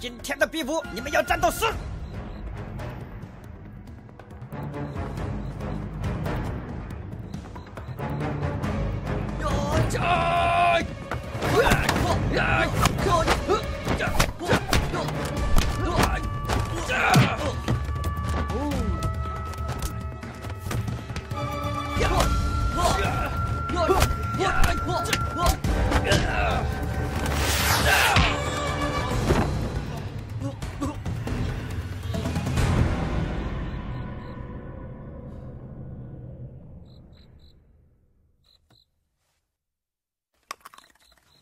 今天的皮肤，你们要战斗死！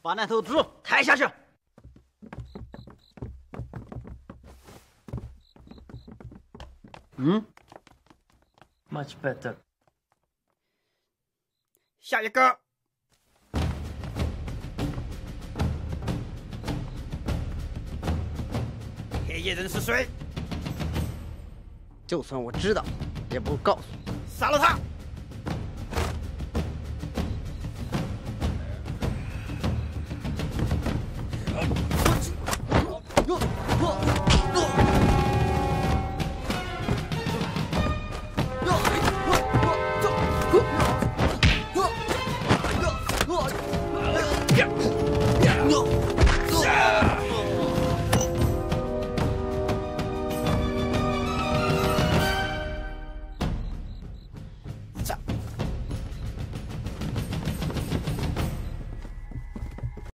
把那头猪抬下去。嗯，much better。下一个，黑衣人是谁？就算我知道，也不告诉。杀了他！